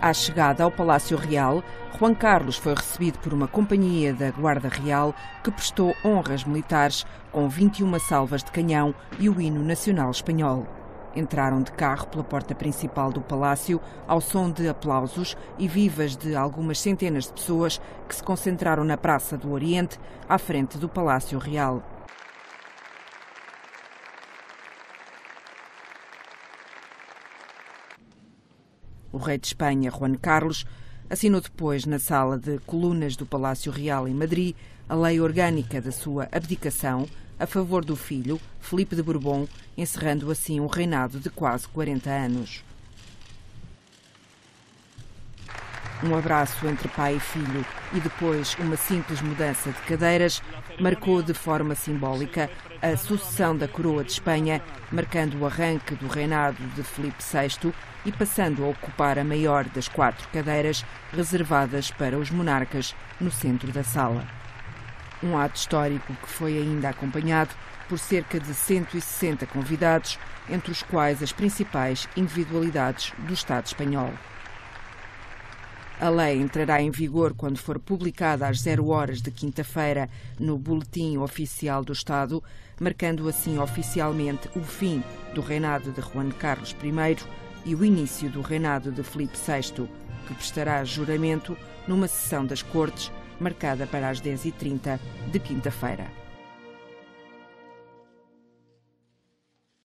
À chegada ao Palácio Real, Juan Carlos foi recebido por uma companhia da Guarda Real que prestou honras militares com 21 salvas de canhão e o hino nacional espanhol. Entraram de carro pela porta principal do palácio ao som de aplausos e vivas de algumas centenas de pessoas que se concentraram na Praça do Oriente, à frente do Palácio Real. O rei de Espanha, Juan Carlos, assinou depois, na sala de colunas do Palácio Real em Madrid, a lei orgânica da sua abdicação a favor do filho, Felipe de Bourbon, encerrando assim um reinado de quase 40 anos. Um abraço entre pai e filho e depois uma simples mudança de cadeiras marcou de forma simbólica a sucessão da coroa de Espanha, marcando o arranque do reinado de Felipe VI e passando a ocupar a maior das quatro cadeiras reservadas para os monarcas no centro da sala. Um ato histórico que foi ainda acompanhado por cerca de 160 convidados, entre os quais as principais individualidades do Estado espanhol. A lei entrará em vigor quando for publicada às zero horas de quinta-feira no Boletim Oficial do Estado, marcando assim oficialmente o fim do reinado de Juan Carlos I e o início do reinado de Felipe VI, que prestará juramento numa sessão das Cortes marcada para as 10h30 de quinta-feira.